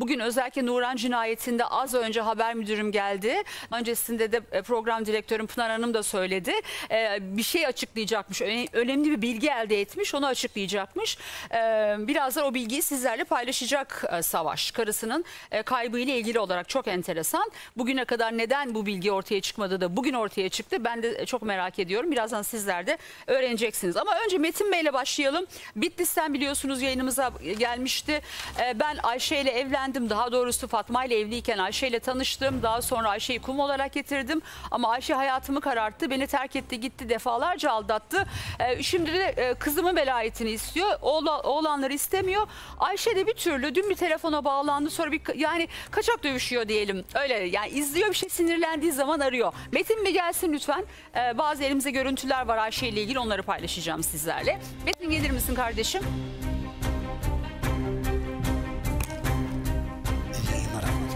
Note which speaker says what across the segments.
Speaker 1: Bugün özellikle Nuran cinayetinde az önce haber müdürüm geldi. Öncesinde de e, program direktörüm Pınar Hanım da söyledi. E, bir şey açıklayacakmış. Öne- Önemli bir bilgi elde etmiş. Onu açıklayacakmış. E, birazdan o bilgiyi sizlerle paylaşacak Savaş. Karısının kaybıyla ilgili olarak çok enteresan. Bugüne kadar neden bu bilgi ortaya çıkmadı da bugün ortaya çıktı. Ben de çok merak ediyorum. Birazdan sizler de öğreneceksiniz. Ama önce Metin Bey'le başlayalım. Bitlis'ten biliyorsunuz yayınımıza gelmişti. Ben Ayşe ile evlendim. Daha doğrusu Fatma ile evliyken Ayşe ile tanıştım. Daha sonra Ayşe'yi kum olarak getirdim. Ama Ayşe hayatımı kararttı. Beni terk etti gitti defalarca aldattı. Ee, Şimdi de e, kızımın velayetini istiyor. Oğla- Oğlanları istemiyor. Ayşe de bir türlü dün bir telefona bağlandı. Sonra bir yani kaçak dövüşüyor diyelim. Öyle yani izliyor bir şey sinirlendiği zaman arıyor. Metin Bey gelsin lütfen. Ee, Bazı elimizde görüntüler var Ayşe ile ilgili onları paylaşacağım sizlerle. Metin gelir misin kardeşim?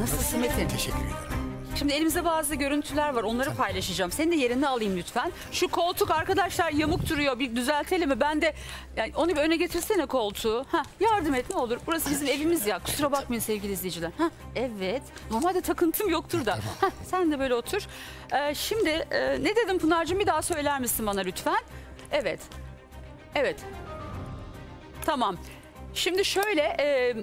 Speaker 1: Nasılsın Metin?
Speaker 2: Teşekkür ederim.
Speaker 1: Şimdi elimizde bazı görüntüler var onları paylaşacağım. Seni de yerine alayım lütfen. Şu koltuk arkadaşlar yamuk duruyor bir düzeltelim mi? Ben de yani onu bir öne getirsene koltuğu. Ha, yardım et ne olur. Burası bizim evimiz ya. Kusura bakmayın sevgili izleyiciler. Ha, evet. Normalde takıntım yoktur da. Ha, sen de böyle otur. Ee, şimdi e, ne dedim Pınar'cığım bir daha söyler misin bana lütfen? Evet. Evet. Tamam. Şimdi şöyle e,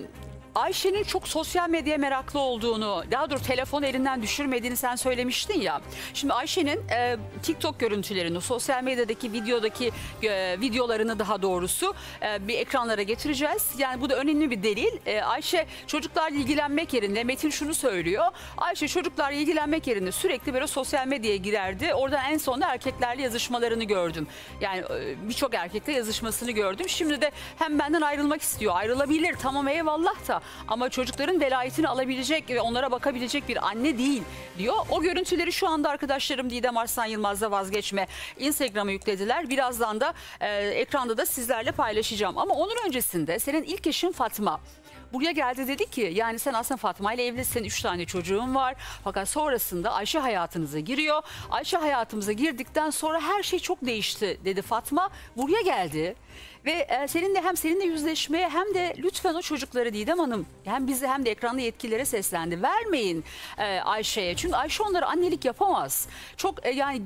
Speaker 1: Ayşe'nin çok sosyal medyaya meraklı olduğunu, daha doğrusu telefon elinden düşürmediğini sen söylemiştin ya. Şimdi Ayşe'nin e, TikTok görüntülerini, sosyal medyadaki videodaki e, videolarını daha doğrusu e, bir ekranlara getireceğiz. Yani bu da önemli bir delil. E, Ayşe çocuklarla ilgilenmek yerine, Metin şunu söylüyor. Ayşe çocuklarla ilgilenmek yerine sürekli böyle sosyal medyaya girerdi. Orada en sonunda erkeklerle yazışmalarını gördüm. Yani e, birçok erkekle yazışmasını gördüm. Şimdi de hem benden ayrılmak istiyor. Ayrılabilir tamam eyvallah da ama çocukların velayetini alabilecek ve onlara bakabilecek bir anne değil diyor. O görüntüleri şu anda arkadaşlarım Didem Arslan Yılmaz'da vazgeçme Instagram'a yüklediler. Birazdan da e, ekranda da sizlerle paylaşacağım. Ama onun öncesinde senin ilk eşin Fatma. Buraya geldi dedi ki yani sen aslında Fatma ile evlisin. Üç tane çocuğun var. Fakat sonrasında Ayşe hayatınıza giriyor. Ayşe hayatımıza girdikten sonra her şey çok değişti dedi Fatma. Buraya geldi. Ve e, seninle hem seninle yüzleşmeye hem de lütfen o çocukları Didem Hanım hem bizi hem de ekranda yetkililere seslendi. Vermeyin e, Ayşe'ye. Çünkü Ayşe onlara annelik yapamaz. Çok e, yani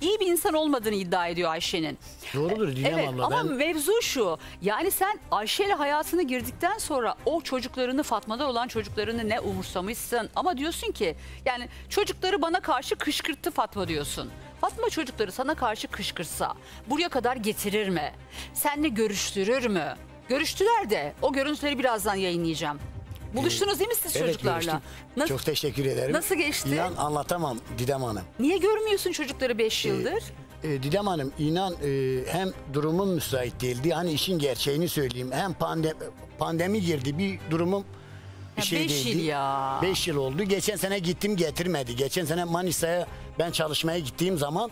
Speaker 1: iyi bir insan olmadığını iddia ediyor Ayşe'nin.
Speaker 2: Doğrudur Didem
Speaker 1: Evet
Speaker 2: abla.
Speaker 1: ama
Speaker 2: Ben
Speaker 1: mevzu şu. Yani sen Ayşe ile hayatına girdikten sonra o çocuklarını Fatma'da olan çocuklarını ne umursamışsın. Ama diyorsun ki yani çocukları bana karşı kışkırttı Fatma diyorsun. Fatma çocukları sana karşı kışkırtsa buraya kadar getirir mi? Seninle görüştürür mü? Görüştüler de o görüntüleri birazdan yayınlayacağım. Buluştunuz değil mi siz
Speaker 2: evet
Speaker 1: çocuklarla?
Speaker 2: görüştüm.
Speaker 1: Nasıl,
Speaker 2: Çok teşekkür ederim.
Speaker 1: Nasıl geçti?
Speaker 2: İnan anlatamam Didem Hanım.
Speaker 1: Niye görmüyorsun çocukları 5 yıldır?
Speaker 2: E, Didem Hanım inan e, hem durumum müsait değildi. Hani işin gerçeğini söyleyeyim. Hem pandemi, pandemi girdi bir durumum bir
Speaker 1: Ya
Speaker 2: şey
Speaker 1: beş
Speaker 2: değildi.
Speaker 1: yıl ya.
Speaker 2: 5 yıl oldu. Geçen sene gittim getirmedi. Geçen sene Manisa'ya ben çalışmaya gittiğim zaman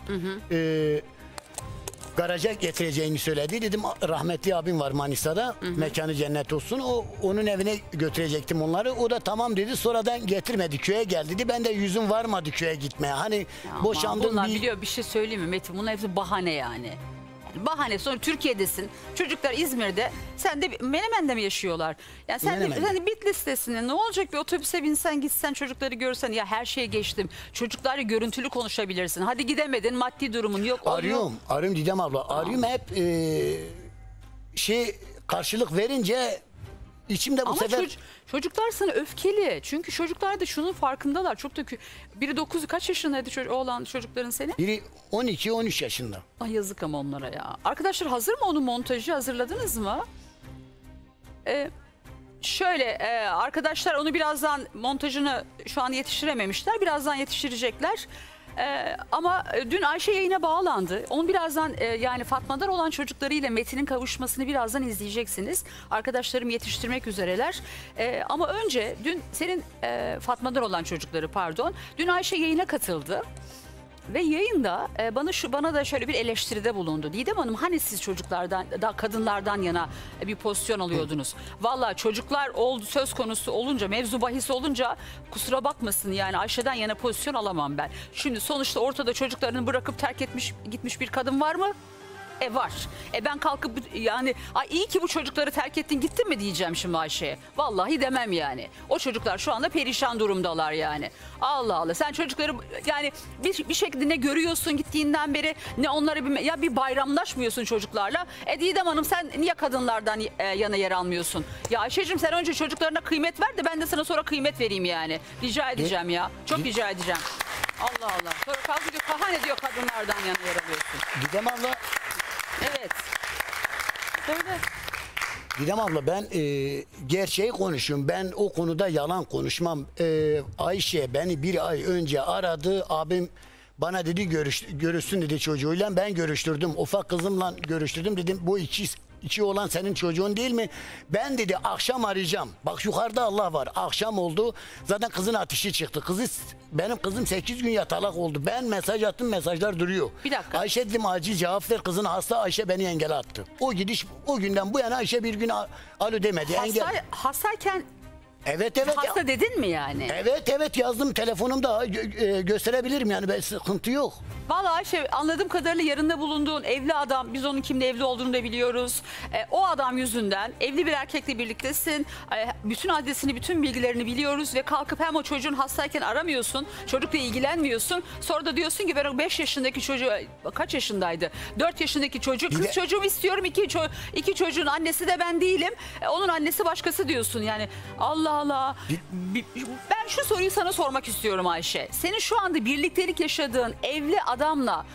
Speaker 2: e, garaja getireceğini söyledi. Dedim rahmetli abim var Manisa'da. Mekanı cennet olsun. O onun evine götürecektim onları. O da tamam dedi. Sonradan getirmedi. Köye gel dedi. Ben de yüzüm varmadı köye gitmeye. Hani
Speaker 1: Aman
Speaker 2: boşandım
Speaker 1: bunlar
Speaker 2: bir
Speaker 1: biliyor bir şey söyleyeyim mi Metin? Bunlar hepsi bahane yani. Bahane sonra Türkiye'desin. Çocuklar İzmir'de. Sen de Menemen'de mi yaşıyorlar? Yani sen de,
Speaker 2: Menemen'de.
Speaker 1: sen de Bitlis'tesin. Ne olacak bir otobüse binsen gitsen çocukları görsen ya her şeye geçtim. Çocuklarla görüntülü konuşabilirsin. Hadi gidemedin maddi durumun yok. o yok.
Speaker 2: Arıyorum, arıyorum Didem abla. Arıyorum hep e, şey karşılık verince içimde bu
Speaker 1: Ama
Speaker 2: sefer
Speaker 1: çoc- çocuklar sana öfkeli. Çünkü çocuklar da şunun farkındalar. Çok da kü- biri 9 kaç yaşındaydı çocuk, oğlan çocukların senin?
Speaker 2: biri 12-13 yaşında.
Speaker 1: Ay yazık ama onlara ya. Arkadaşlar hazır mı onun montajı? Hazırladınız mı? Ee, şöyle e, arkadaşlar onu birazdan montajını şu an yetiştirememişler. Birazdan yetiştirecekler. Ee, ama dün Ayşe yayına bağlandı. Onu birazdan e, yani Fatma'dan olan çocuklarıyla Metin'in kavuşmasını birazdan izleyeceksiniz. Arkadaşlarım yetiştirmek üzereler. Ee, ama önce dün senin e, Fatma'dan olan çocukları pardon. Dün Ayşe yayına katıldı. Ve yayında e, bana şu bana da şöyle bir eleştiride bulundu. Didem Hanım hani siz çocuklardan da kadınlardan yana e, bir pozisyon alıyordunuz. Valla çocuklar oldu söz konusu olunca mevzu bahis olunca kusura bakmasın yani Ayşe'den yana pozisyon alamam ben. Şimdi sonuçta ortada çocuklarını bırakıp terk etmiş gitmiş bir kadın var mı? E var. E ben kalkıp yani ay iyi ki bu çocukları terk ettin gittin mi diyeceğim şimdi Ayşe'ye. Vallahi demem yani. O çocuklar şu anda perişan durumdalar yani. Allah Allah sen çocukları yani bir, bir şekilde ne görüyorsun gittiğinden beri ne onlara bir ya bir bayramlaşmıyorsun çocuklarla. E Didem Hanım sen niye kadınlardan e, yana yer almıyorsun? Ya Ayşe'cim sen önce çocuklarına kıymet ver de ben de sana sonra kıymet vereyim yani. Rica edeceğim ya. Çok rica edeceğim. Allah Allah. Sonra kalkıyor kahane diyor kadınlardan yana yer alıyorsun.
Speaker 2: Didem abla,
Speaker 1: Evet. Söyle.
Speaker 2: Didem abla ben e, gerçeği konuşuyorum. Ben o konuda yalan konuşmam. E, Ayşe beni bir ay önce aradı. Abim bana dedi görüş, görüşsün dedi çocuğuyla. Ben görüştürdüm. Ufak kızımla görüştürdüm. Dedim bu iki içi olan senin çocuğun değil mi? Ben dedi akşam arayacağım. Bak yukarıda Allah var. Akşam oldu. Zaten kızın ateşi çıktı. Kızı benim kızım 8 gün yatalak oldu. Ben mesaj attım mesajlar duruyor.
Speaker 1: Bir dakika.
Speaker 2: Ayşe dedim acil cevap ver. Kızın hasta Ayşe beni engel attı. O gidiş o günden bu yana Ayşe bir gün alo demedi. Engel.
Speaker 1: Hasta, hastayken
Speaker 2: Evet evet.
Speaker 1: hasta dedin mi yani?
Speaker 2: Evet evet yazdım telefonumda e, gösterebilirim yani ben sıkıntı yok.
Speaker 1: Vallahi Ayşe anladığım kadarıyla yarında bulunduğun evli adam biz onun kimle evli olduğunu da biliyoruz. E, o adam yüzünden evli bir erkekle birliktesin. E, bütün adresini bütün bilgilerini biliyoruz ve kalkıp hem o çocuğun hastayken aramıyorsun. Çocukla ilgilenmiyorsun. Sonra da diyorsun ki ben o 5 yaşındaki çocuğu kaç yaşındaydı? 4 yaşındaki çocuk kız
Speaker 2: de-
Speaker 1: çocuğumu istiyorum. iki, ço- iki çocuğun annesi de ben değilim. E, onun annesi başkası diyorsun yani. Allah Bi- Ben şu soruyu sana sormak istiyorum Ayşe. Senin şu anda birliktelik yaşadığın evli adamla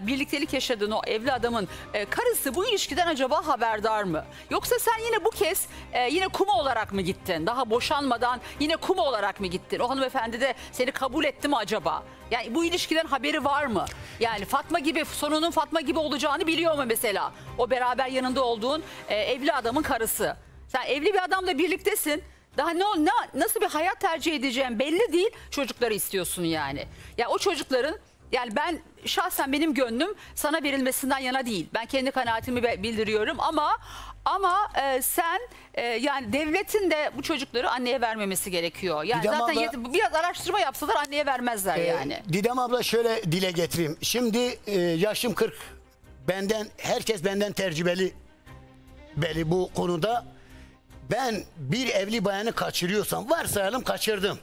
Speaker 1: e, birliktelik yaşadığın o evli adamın e, karısı bu ilişkiden acaba haberdar mı? Yoksa sen yine bu kez e, yine kuma olarak mı gittin? Daha boşanmadan yine kuma olarak mı gittin? O hanımefendi de seni kabul etti mi acaba? Yani bu ilişkiden haberi var mı? Yani Fatma gibi sonunun Fatma gibi olacağını biliyor mu mesela? O beraber yanında olduğun e, evli adamın karısı. Sen evli bir adamla birliktesin. Daha ne, ne nasıl bir hayat tercih edeceğim belli değil. Çocukları istiyorsun yani. Ya o çocukların yani ben şahsen benim gönlüm sana verilmesinden yana değil. Ben kendi kanaatimi bildiriyorum ama ama e, sen e, yani devletin de bu çocukları anneye vermemesi gerekiyor. Yani
Speaker 2: Didem
Speaker 1: zaten
Speaker 2: abla-
Speaker 1: yet- biraz araştırma yapsalar anneye vermezler
Speaker 2: Ee,
Speaker 1: yani.
Speaker 2: Didem abla şöyle dile getireyim. Şimdi e, yaşım 40. Benden herkes benden tecrübeli beli bu konuda. Ben bir evli bayanı kaçırıyorsam varsayalım kaçırdım.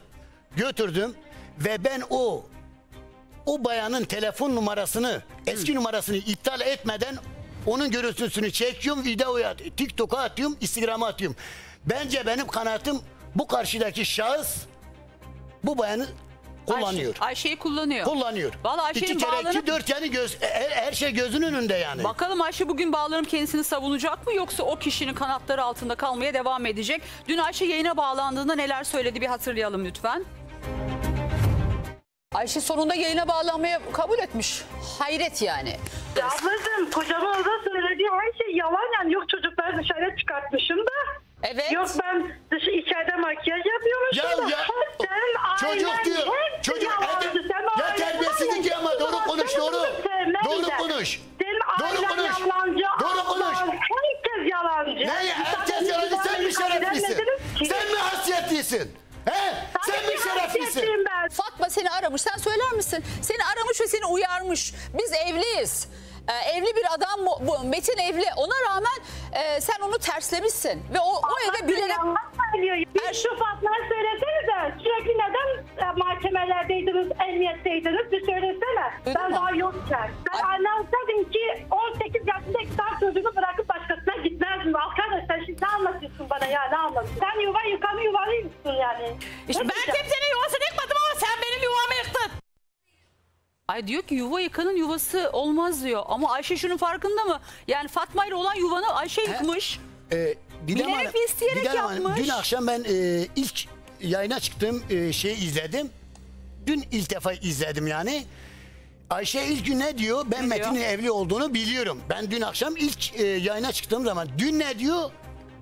Speaker 2: Götürdüm ve ben o o bayanın telefon numarasını eski numarasını iptal etmeden onun görüntüsünü çekiyorum videoya TikTok'a atıyorum Instagram'a atıyorum. Bence benim kanaatim bu karşıdaki şahıs bu bayanı kullanıyor.
Speaker 1: Ayşe, Ayşe'yi kullanıyor.
Speaker 2: Kullanıyor.
Speaker 1: Vallahi Ayşe'nin
Speaker 2: İki kere iki
Speaker 1: bağlanıp-
Speaker 2: dört yani göz, her, her şey gözünün önünde yani.
Speaker 1: Bakalım Ayşe bugün bağlanıp kendisini savunacak mı yoksa o kişinin kanatları altında kalmaya devam edecek? Dün Ayşe yayına bağlandığında neler söyledi bir hatırlayalım lütfen. Ayşe sonunda yayına bağlanmaya kabul etmiş. Hayret yani.
Speaker 3: Ya ablacığım kocama orada söylediği her şey yalan yani yok çocukları dışarı çıkartmışım da.
Speaker 1: Evet.
Speaker 3: Yok ben dış, içeride makyaj yapıyormuşum
Speaker 2: Ya
Speaker 3: da.
Speaker 2: ya
Speaker 3: Sen
Speaker 2: çocuk diyor.
Speaker 1: Aramış. Sen söyler misin? Seni aramış ve seni uyarmış. Biz evliyiz. Ee, evli bir adam bu, bu Metin evli. Ona rağmen e, sen onu terslemişsin ve o, o eve bilerek
Speaker 3: söylüyor. Bir şu Fatma'yı söylesenize. Sürekli neden e, mahkemelerdeydiniz, emniyetteydiniz bir söylesene.
Speaker 1: Duydun
Speaker 3: ben
Speaker 1: mu?
Speaker 3: daha yokken. Ben
Speaker 1: Ay-
Speaker 3: anne olsaydım ki 18 yaşında iki tane çocuğunu bırakıp başkasına gitmezdim. Arkadaşlar şimdi ne anlatıyorsun bana ya ne anlatıyorsun? Sen yuva yıkanı yuvalıymışsın yani.
Speaker 1: İşte ben kimsenin yuvasını yıkmadım ama sen benim yuvamı yıktın. Ay diyor ki yuva yıkanın yuvası olmaz diyor. Ama Ayşe şunun farkında mı? Yani Fatma ile olan yuvanı Ayşe yıkmış.
Speaker 2: Ee, Didem
Speaker 1: Bilerek
Speaker 2: Hanım-
Speaker 1: ve isteyerek
Speaker 2: Didem Hanım,
Speaker 1: yapmış.
Speaker 2: Dün akşam ben e, ilk yayına çıktığım e, şeyi izledim. Dün ilk defa izledim yani. Ayşe ilk gün ne diyor? Ben
Speaker 1: Ne diyor?
Speaker 2: Metin'in evli olduğunu biliyorum. Ben dün akşam ilk e, yayına çıktığım zaman dün ne diyor?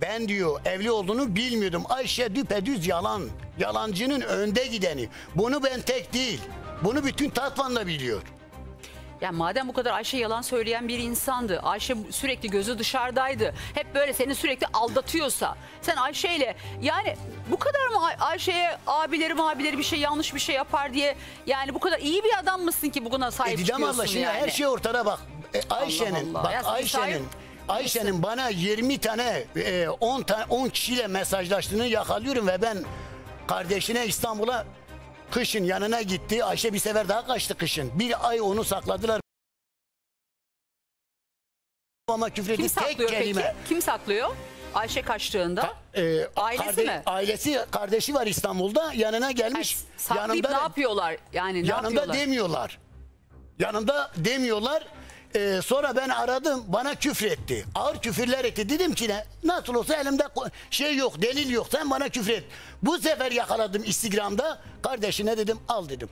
Speaker 2: Ben diyor evli olduğunu bilmiyordum. Ayşe düpedüz yalan. Yalancının önde gideni. Bunu ben tek değil. Bunu bütün Tatvan da biliyor.
Speaker 1: Ya madem bu kadar Ayşe yalan söyleyen bir insandı. Ayşe sürekli gözü dışarıdaydı. Hep böyle seni sürekli aldatıyorsa. Sen Ayşe ile yani bu kadar mı Ay- Ayşe'ye abileri abileri bir şey yanlış bir şey yapar diye yani bu kadar iyi bir adam mısın ki buna sahip
Speaker 2: E
Speaker 1: çıkıyorsun
Speaker 2: abla şimdi
Speaker 1: yani?
Speaker 2: her şey ortada bak. e, Ayşe'nin
Speaker 1: Allah.
Speaker 2: bak Ayşe'nin Ayşe'nin bana 20 tane e, 10 tane 10 kişiyle mesajlaştığını yakalıyorum ve ben kardeşine İstanbul'a kışın yanına gitti. Ayşe bir sefer daha kaçtı kışın. Bir ay onu sakladılar. Ama küfür
Speaker 1: Kim
Speaker 2: tek
Speaker 1: saklıyor
Speaker 2: kelime.
Speaker 1: peki? Kim saklıyor? Ayşe kaçtığında.
Speaker 2: Ee,
Speaker 1: Ailesi mi?
Speaker 2: Ailesi, kardeşi var İstanbul'da. Yanına gelmiş.
Speaker 1: saklayıp ne yapıyorlar? Yani ne
Speaker 2: yanında
Speaker 1: yapıyorlar?
Speaker 2: demiyorlar. Yanında demiyorlar. Ee, sonra ben aradım. Bana küfür etti. Ağır küfürler etti. Dedim ki ne? Nasıl olsa elimde şey yok, delil yok. Sen bana küfür et. Bu sefer yakaladım Instagram'da. Kardeşine dedim al dedim.